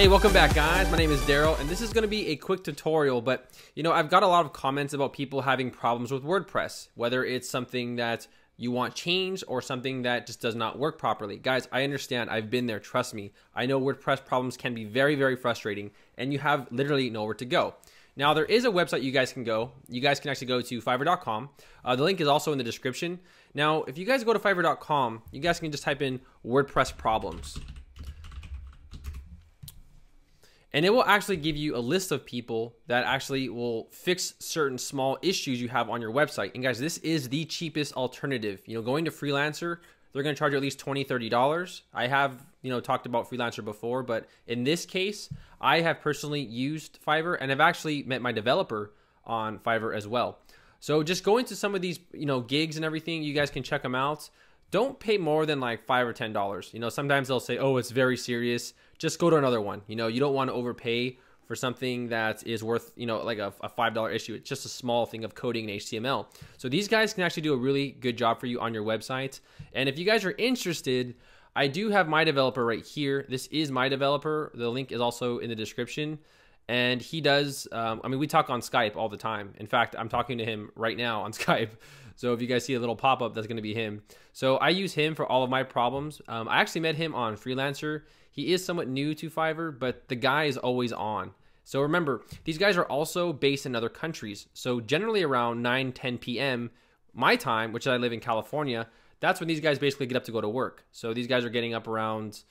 Hey, welcome back guys. My name is Darrel and this is going to be a quick tutorial, but you know, I've got a lot of comments about people having problems with WordPress, whether it's something that you want changed or something that just does not work properly. Guys, I understand. I've been there. Trust me. I know WordPress problems can be very, very frustrating and you have literally nowhere to go. Now, there is a website you guys can go. You guys can actually go to fiverr.com. Uh, the link is also in the description. Now, if you guys go to fiverr.com, you guys can just type in WordPress problems and it will actually give you a list of people that actually will fix certain small issues you have on your website. And guys this is the cheapest alternative. You know going to freelancer they're going to charge you at least 20 30 dollars. I have you know talked about freelancer before but in this case i have personally used fiverr and i've actually met my developer on fiverr as well. So just go into some of these you know gigs and everything you guys can check them out don't pay more than like five or ten dollars. You know, sometimes they'll say, "Oh, it's very serious." Just go to another one. You know, you don't want to overpay for something that is worth, you know, like a, a five dollar issue. It's just a small thing of coding in HTML. So these guys can actually do a really good job for you on your website. And if you guys are interested, I do have my developer right here. This is my developer. The link is also in the description. And he does, um, I mean, we talk on Skype all the time. In fact, I'm talking to him right now on Skype. So if you guys see a little pop up, that's going to be him. So I use him for all of my problems. Um, I actually met him on Freelancer. He is somewhat new to Fiverr, but the guy is always on. So remember, these guys are also based in other countries. So generally around 9, 10 p.m. my time, which I live in California, that's when these guys basically get up to go to work. So these guys are getting up around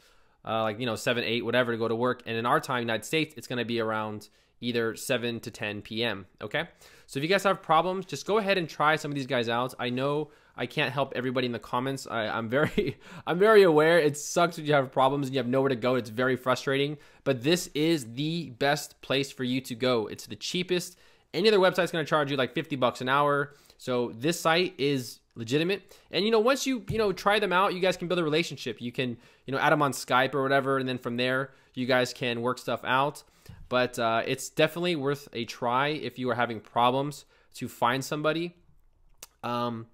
uh, like, you know, 7, 8, whatever to go to work. And in our time, United States, it's going to be around either 7 to 10 p.m. Okay. So if you guys have problems, just go ahead and try some of these guys out. I know I can't help everybody in the comments. I, am very, I'm very aware. It sucks when you have problems and you have nowhere to go. It's very frustrating. But this is the best place for you to go. It's the cheapest. Any other website's going to charge you like 50 bucks an hour. So this site is legitimate. And you know, once you you know try them out, you guys can build a relationship. You can you know add them on Skype or whatever, and then from there you guys can work stuff out. But uh, it's definitely worth a try if you are having problems to find somebody. Um,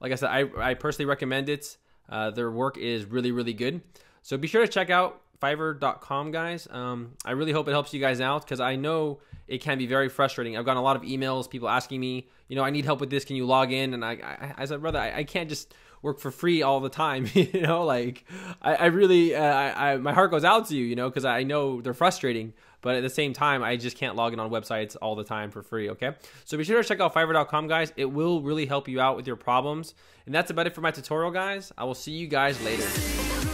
like I said, I, I personally recommend it. Uh, their work is really, really good. So be sure to check out fiverr.com, guys. Um, I really hope it helps you guys out because I know it can be very frustrating. I've gotten a lot of emails, people asking me, you know, I need help with this. Can you log in? And I, I, I said, brother, I, I can't just work for free all the time. you know, like I, I really, uh, I, I, my heart goes out to you, you know, because I know they're frustrating. But at the same time, I just can't log in on websites all the time for free, okay? So be sure to check out Fiverr.com, guys. It will really help you out with your problems. And that's about it for my tutorial, guys. I will see you guys later.